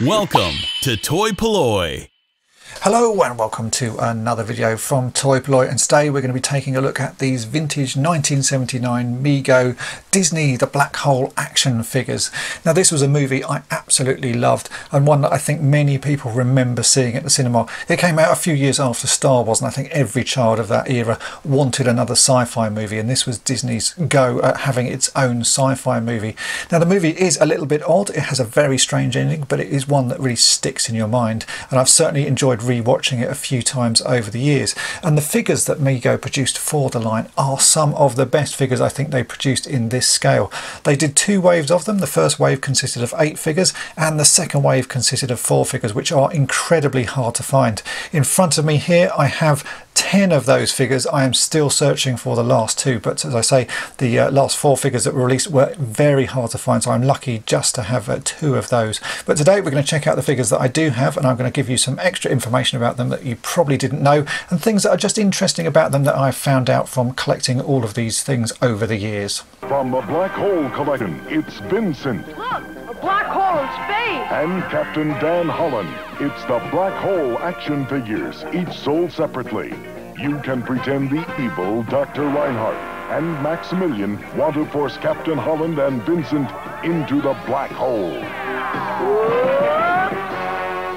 Welcome to Toy Polloi. Hello and welcome to another video from Toy Polloi and today we're going to be taking a look at these vintage 1979 Mego Disney The Black Hole action figures. Now this was a movie I absolutely loved and one that I think many people remember seeing at the cinema. It came out a few years after Star Wars and I think every child of that era wanted another sci-fi movie and this was Disney's go at having its own sci-fi movie. Now the movie is a little bit odd, it has a very strange ending but it is one that really sticks in your mind and I've certainly enjoyed rewatching it a few times over the years. And the figures that Mego produced for the line are some of the best figures I think they produced in this scale. They did two waves of them. The first wave consisted of eight figures and the second wave consisted of four figures, which are incredibly hard to find. In front of me here, I have 10 of those figures. I am still searching for the last two, but as I say, the uh, last four figures that were released were very hard to find, so I'm lucky just to have uh, two of those. But today we're going to check out the figures that I do have, and I'm going to give you some extra information about them that you probably didn't know, and things that are just interesting about them that I've found out from collecting all of these things over the years. From the Black Hole Collection, it's Vincent. Look, a black hole in space. And Captain Dan Holland. It's the Black Hole action figures, each sold separately. You can pretend the evil Dr. Reinhardt and Maximilian want to force Captain Holland and Vincent into the black hole.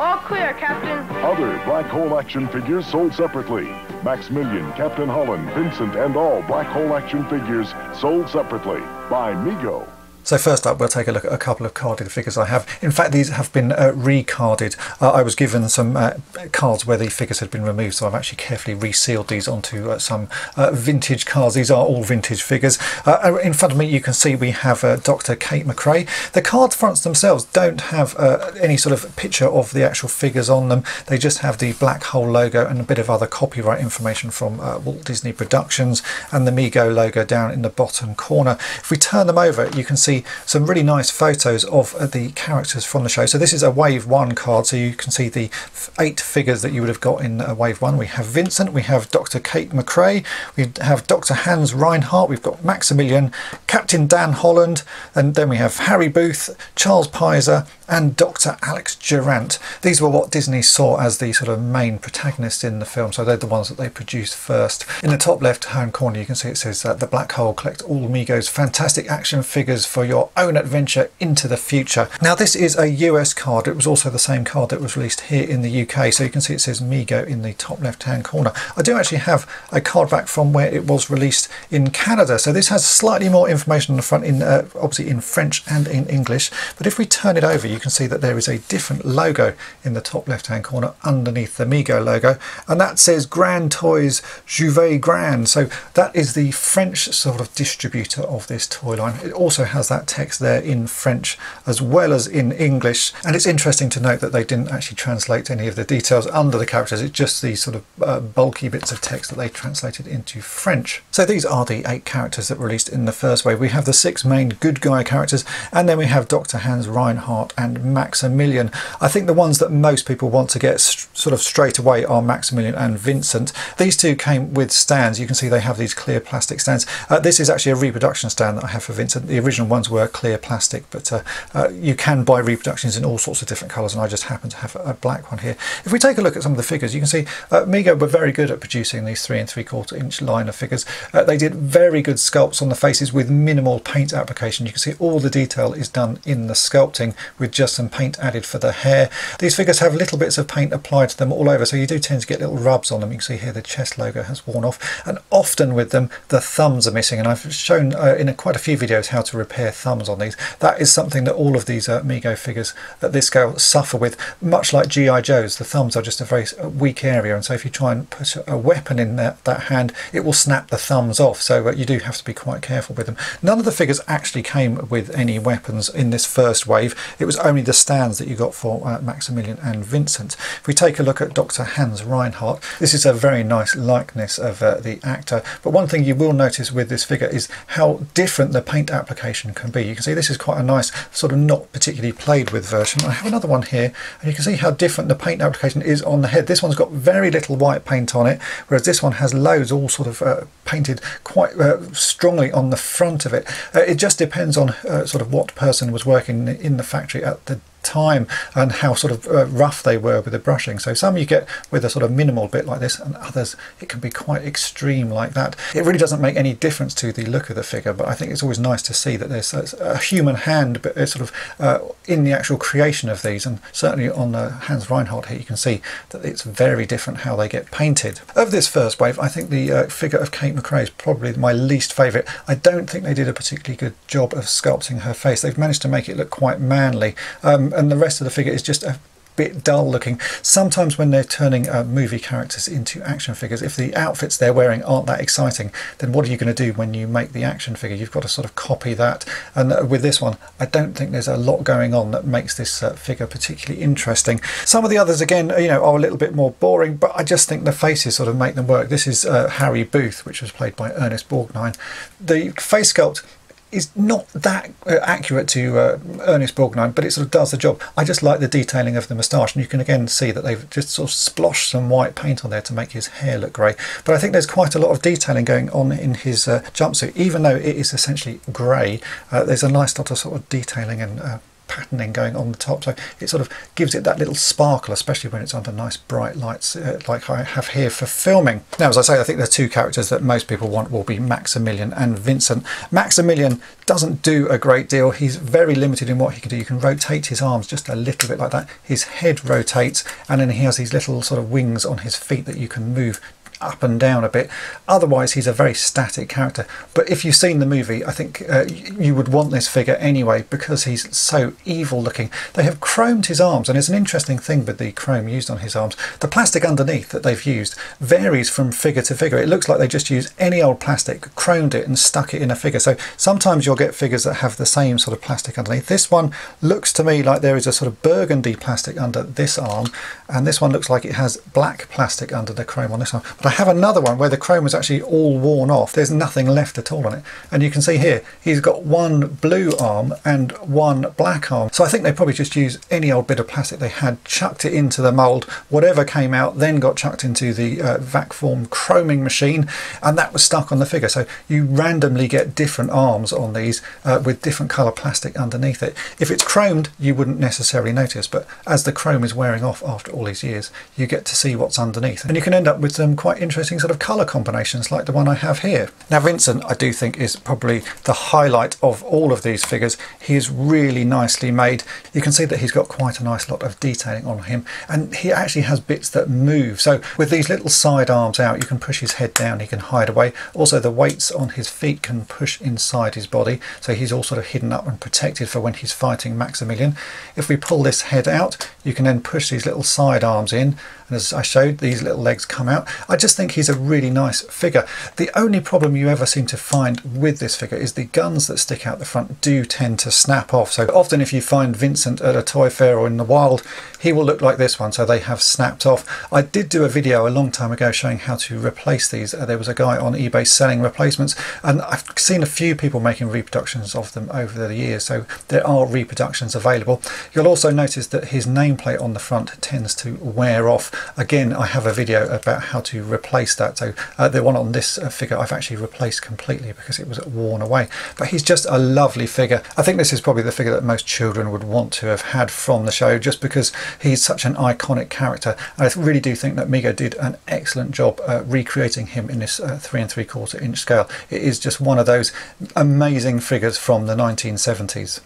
All clear, Captain. Other Black Hole action figures sold separately. Maximilian, Captain Holland, Vincent, and all Black Hole action figures sold separately by Mego. So first up, we'll take a look at a couple of carded figures I have. In fact, these have been uh, recarded. Uh, I was given some uh, cards where the figures had been removed, so I've actually carefully resealed these onto uh, some uh, vintage cards. These are all vintage figures. Uh, in front of me, you can see we have Dr. Kate McRae. The card fronts themselves don't have any sort of picture of the actual figures on them. They just have the Black Hole logo and a bit of other copyright information from Walt Disney Productions and the Mego logo down in the bottom corner. If we turn them over, you can see see some really nice photos of uh, the characters from the show. So this is a Wave 1 card, so you can see the eight figures that you would have got in uh, Wave 1. We have Vincent, we have Dr. Kate McRae, we have Dr. Hans Reinhardt, we've got Maximilian, Captain Dan Holland, and then we have Harry Booth, Charles Pizer, and Dr. Alex Durant. These were what Disney saw as the sort of main protagonists in the film, so they're the ones that they produced first. In the top left hand corner you can see it says that the Black Hole collect all Mego's fantastic action figures for your own adventure into the future. Now this is a US card, it was also the same card that was released here in the UK, so you can see it says Mego in the top left hand corner. I do actually have a card back from where it was released in Canada, so this has slightly more information on the front, in uh, obviously in French and in English, but if we turn it over you can see that there is a different logo in the top left hand corner underneath the Mego logo and that says Grand Toys Jouvet Grand so that is the French sort of distributor of this toy line. It also has that text there in French as well as in English and it's interesting to note that they didn't actually translate any of the details under the characters it's just these sort of uh, bulky bits of text that they translated into French. So these are the eight characters that were released in the first wave. We have the six main good guy characters and then we have Dr. Hans Reinhardt and Maximilian. I think the ones that most people want to get sort of straight away are Maximilian and Vincent. These two came with stands. You can see they have these clear plastic stands. Uh, this is actually a reproduction stand that I have for Vincent. The original ones were clear plastic, but uh, uh, you can buy reproductions in all sorts of different colours, and I just happen to have a black one here. If we take a look at some of the figures, you can see uh, Mego were very good at producing these three and three quarter inch line of figures. Uh, they did very good sculpts on the faces with minimal paint application. You can see all the detail is done in the sculpting with just some paint added for the hair. These figures have little bits of paint applied to them all over, so you do tend to get little rubs on them. You can see here the chest logo has worn off, and often with them the thumbs are missing, and I've shown uh, in a, quite a few videos how to repair thumbs on these. That is something that all of these uh, Mego figures at this scale suffer with, much like G.I. Joe's. The thumbs are just a very weak area, and so if you try and put a weapon in that, that hand, it will snap the thumbs off, so uh, you do have to be quite careful with them. None of the figures actually came with any weapons in this first wave. It was only the stands that you got for uh, Maximilian and Vincent. If we take a look at Dr. Hans Reinhardt, this is a very nice likeness of uh, the actor, but one thing you will notice with this figure is how different the paint application can be. You can see this is quite a nice sort of not particularly played with version. I have another one here and you can see how different the paint application is on the head. This one's got very little white paint on it whereas this one has loads all sort of uh, painted quite uh, strongly on the front of it. Uh, it just depends on uh, sort of what person was working in the factory at the time and how sort of uh, rough they were with the brushing. So some you get with a sort of minimal bit like this and others it can be quite extreme like that. It really doesn't make any difference to the look of the figure but I think it's always nice to see that there's a, human hand but it's sort of uh, in the actual creation of these and certainly on uh, Hans Reinhardt here you can see that it's very different how they get painted. Of this first wave I think the uh, figure of Kate McRae is probably my least favourite. I don't think they did a particularly good job of sculpting her face. They've managed to make it look quite manly um, and the rest of the figure is just a bit dull looking. Sometimes when they're turning uh, movie characters into action figures, if the outfits they're wearing aren't that exciting, then what are you going to do when you make the action figure? You've got to sort of copy that. And uh, with this one, I don't think there's a lot going on that makes this uh, figure particularly interesting. Some of the others, again, you know, are a little bit more boring, but I just think the faces sort of make them work. This is uh, Harry Booth, which was played by Ernest Borgnine. The face sculpt is not that uh, accurate to uh, Ernest Borgnine, but it sort of does the job. I just like the detailing of the moustache, and you can again see that they've just sort of sploshed some white paint on there to make his hair look grey. But I think there's quite a lot of detailing going on in his uh, jumpsuit, even though it is essentially grey. Uh, there's a nice lot of sort of detailing and uh, patterning going on the top so it sort of gives it that little sparkle especially when it's under nice bright lights uh, like I have here for filming. Now as I say I think the two characters that most people want will be Maximilian and Vincent. Maximilian doesn't do a great deal he's very limited in what he can do. You can rotate his arms just a little bit like that. His head rotates and then he has these little sort of wings on his feet that you can move up and down a bit. Otherwise, he's a very static character. But if you've seen the movie, I think uh, you would want this figure anyway because he's so evil looking. They have chromed his arms, and it's an interesting thing with the chrome used on his arms. The plastic underneath that they've used varies from figure to figure. It looks like they just used any old plastic, chromed it, and stuck it in a figure. So sometimes you'll get figures that have the same sort of plastic underneath. This one looks to me like there is a sort of burgundy plastic under this arm, and this one looks like it has black plastic under the chrome on this arm. But I have another one where the chrome was actually all worn off. There's nothing left at all on it. And you can see here, he's got one blue arm and one black arm. So I think they probably just used any old bit of plastic they had, chucked it into the mould, whatever came out, then got chucked into the uh, vac form chroming machine, and that was stuck on the figure. So you randomly get different arms on these uh, with different colour plastic underneath it. If it's chromed, you wouldn't necessarily notice, but as the chrome is wearing off after all these years, you get to see what's underneath. And you can end up with some quite interesting sort of colour combinations like the one I have here. Now Vincent I do think is probably the highlight of all of these figures. He is really nicely made. You can see that he's got quite a nice lot of detailing on him and he actually has bits that move. So with these little side arms out you can push his head down, he can hide away. Also the weights on his feet can push inside his body so he's all sort of hidden up and protected for when he's fighting Maximilian. If we pull this head out you can then push these little side arms in as I showed these little legs come out. I just think he's a really nice figure. The only problem you ever seem to find with this figure is the guns that stick out the front do tend to snap off. So often if you find Vincent at a toy fair or in the wild, he will look like this one, so they have snapped off. I did do a video a long time ago showing how to replace these. Uh, there was a guy on eBay selling replacements, and I've seen a few people making reproductions of them over the years, so there are reproductions available. You'll also notice that his nameplate on the front tends to wear off Again, I have a video about how to replace that. So uh, the one on this uh, figure I've actually replaced completely because it was worn away. But he's just a lovely figure. I think this is probably the figure that most children would want to have had from the show just because he's such an iconic character. I really do think that Mego did an excellent job uh, recreating him in this uh, three and three quarter inch scale. It is just one of those amazing figures from the 1970s.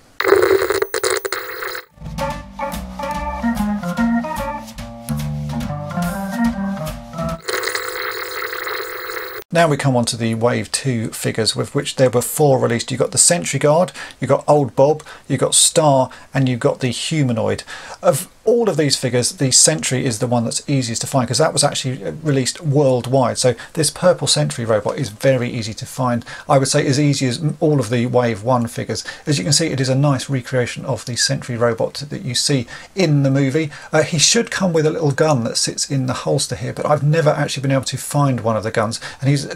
Now we come on to the Wave 2 figures, with which there were four released. You've got the Sentry Guard, you've got Old Bob, you've got Star, and you've got the Humanoid. Of all of these figures, the Sentry is the one that's easiest to find because that was actually uh, released worldwide. So this purple Sentry robot is very easy to find. I would say as easy as all of the Wave 1 figures. As you can see, it is a nice recreation of the Sentry robot that you see in the movie. Uh, he should come with a little gun that sits in the holster here, but I've never actually been able to find one of the guns. And he's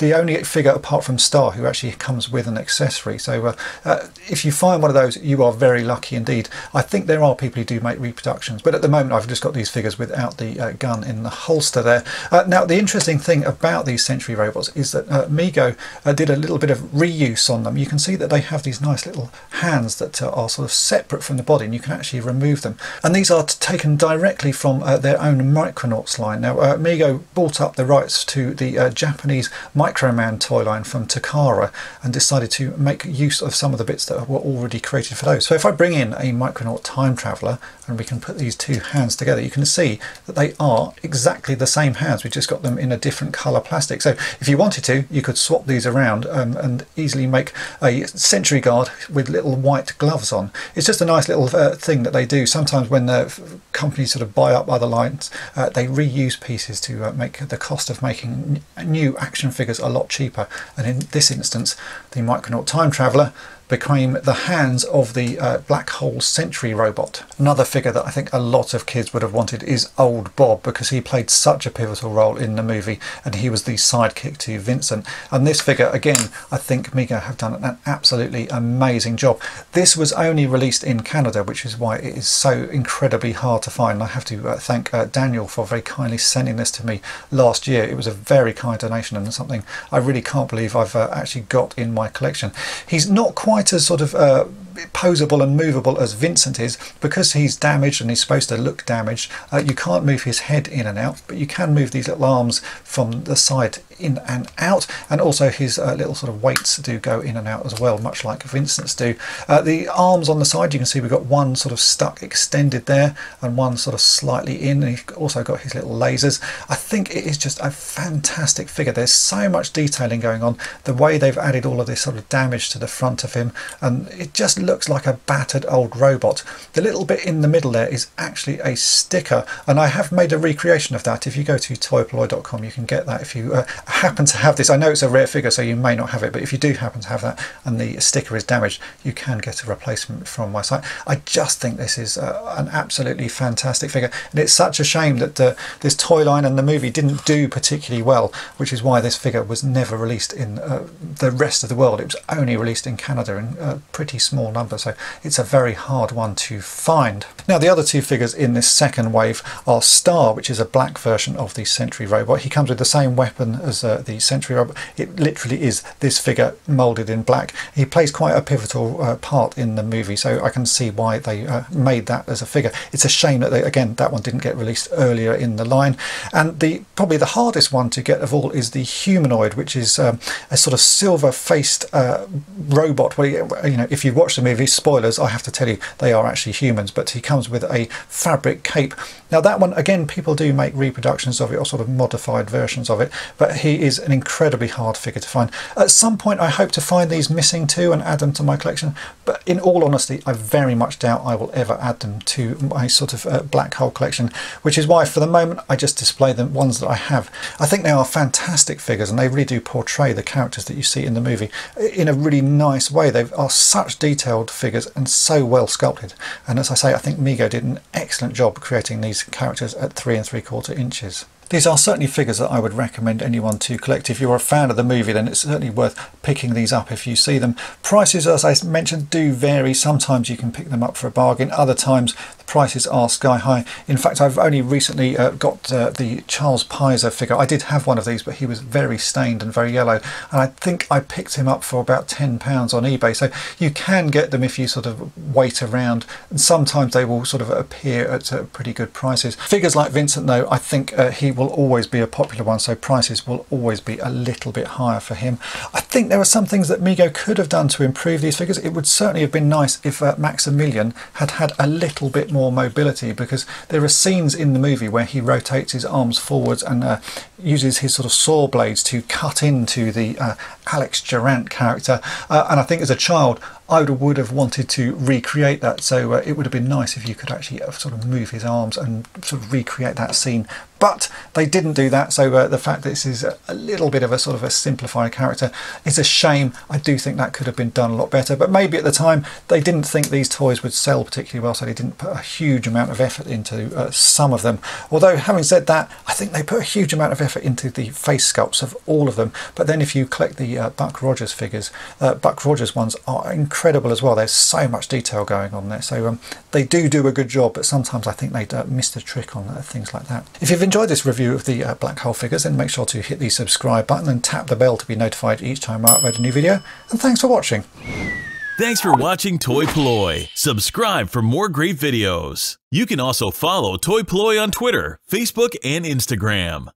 the only figure apart from Star who actually comes with an accessory. So uh, uh, if you find one of those, you are very lucky indeed. I think there are people who do make reproductions, but at the moment I've just got these figures without the uh, gun in the holster there. Uh, now the interesting thing about these Sentry robots is that uh, Mego uh, did a little bit of reuse on them. You can see that they have these nice little hands that are sort of separate from the body and you can actually remove them. And these are taken directly from their own Micronauts line. Now Mego bought up the rights to the Japanese Microman toy line from Takara and decided to make use of some of the bits that were already created for those. So if I bring in a Micronaut Time Traveller and we can put these two hands together, you can see that they are exactly the same hands. We just got them in a different colour plastic. So if you wanted to, you could swap these around um, and easily make a Sentry Guard with little white gloves on. It's just a nice little uh, thing that they do. Sometimes when the companies sort of buy up other lines, uh, they reuse pieces to uh, make the cost of making new action figures a lot cheaper. And in this instance, the Micronaut Time Traveller became the hands of the uh, Black Hole Sentry robot. Another figure that I think a lot of kids would have wanted is Old Bob because he played such a pivotal role in the movie and he was the sidekick to Vincent. And this figure, again, I think Mego have done an absolutely amazing job. This was only released in Canada, which is why it is so incredibly hard to find. And I have to uh, thank uh, Daniel for very kindly sending this to me last year. It was a very kind donation and something I really can't believe I've uh, actually got in my collection. He's not quite quite as sort of uh, posable and movable as Vincent is, because he's damaged and he's supposed to look damaged, uh, you can't move his head in and out, but you can move these little arms from the side in and out, and also his uh, little sort of weights do go in and out as well, much like Vincent's do. Uh, the arms on the side, you can see we've got one sort of stuck extended there, and one sort of slightly in, and he's also got his little lasers. I think it is just a fantastic figure. There's so much detailing going on. The way they've added all of this sort of damage to the front of him, and it just looks like a battered old robot. The little bit in the middle there is actually a sticker, and I have made a recreation of that. If you go to toypolloi.com, you can get that if you uh, happen to have this, I know it's a rare figure, so you may not have it, but if you do happen to have that and the sticker is damaged, you can get a replacement from my site. I just think this is uh, an absolutely fantastic figure, and it's such a shame that uh, this toy line and the movie didn't do particularly well, which is why this figure was never released in uh, the rest of the world. It was only released in Canada in a pretty small number, so it's a very hard one to find. Now, the other two figures in this second wave are Star, which is a black version of the Sentry robot. He comes with the same weapon as uh, the Sentry robot. It literally is this figure moulded in black. He plays quite a pivotal uh, part in the movie, so I can see why they uh, made that as a figure. It's a shame that they, again that one didn't get released earlier in the line. And the probably the hardest one to get of all is the humanoid, which is um, a sort of silver-faced uh, robot. Where you know, if you watch the movie, spoilers, I have to tell you, they are actually humans, but he comes with a fabric cape. Now that one, again, people do make reproductions of it or sort of modified versions of it, but he is an incredibly hard figure to find. At some point I hope to find these missing too and add them to my collection, but in all honesty I very much doubt I will ever add them to my sort of uh, black hole collection, which is why for the moment I just display the ones that I have. I think they are fantastic figures and they really do portray the characters that you see in the movie in a really nice way. They are such detailed figures and so well sculpted. And as I say, I think Mego did an excellent job creating these characters at three and three quarter inches. These are certainly figures that I would recommend anyone to collect. If you're a fan of the movie, then it's certainly worth picking these up if you see them. Prices, as I mentioned, do vary. Sometimes you can pick them up for a bargain. Other times the prices are sky high. In fact, I've only recently uh, got uh, the Charles Pizer figure. I did have one of these, but he was very stained and very yellow. And I think I picked him up for about £10 on eBay. So you can get them if you sort of wait around. And sometimes they will sort of appear at uh, pretty good prices. Figures like Vincent, though, I think uh, he will always be a popular one. So prices will always be a little bit higher for him. I think there are some things that Mego could have done to improve these figures. It would certainly have been nice if uh, Maximilian had had a little bit more mobility because there are scenes in the movie where he rotates his arms forwards and uh, uses his sort of saw blades to cut into the uh, Alex Durant character. Uh, and I think as a child, I would, have wanted to recreate that. So uh, it would have been nice if you could actually uh, sort of move his arms and sort of recreate that scene. But they didn't do that. So uh, the fact that this is a little bit of a sort of a simplified character is a shame. I do think that could have been done a lot better. But maybe at the time they didn't think these toys would sell particularly well, so they didn't put a huge amount of effort into uh, some of them. Although having said that, I think they put a huge amount of effort into the face sculpts of all of them. But then if you collect the uh, Buck Rogers figures, uh, Buck Rogers ones are incredible as well. There's so much detail going on there. So um, they do do a good job, but sometimes I think they uh, miss the trick on uh, things like that. If you've enjoyed this review of the uh, black hole figures, then make sure to hit the subscribe button and tap the bell to be notified each time I upload a new video. And thanks for watching. Thanks for watching Toy Polloi. Subscribe for more great videos. You can also follow Toy Polloi on Twitter, Facebook, and Instagram.